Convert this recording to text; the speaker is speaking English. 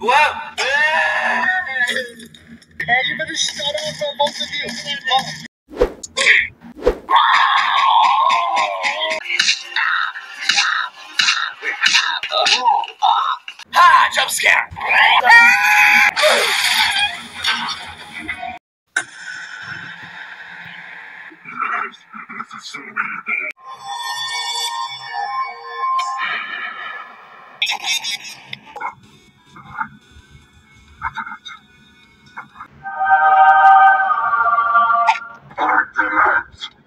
What? Hey, you better shut up for both of you. Ha! Jump scare! Yeah.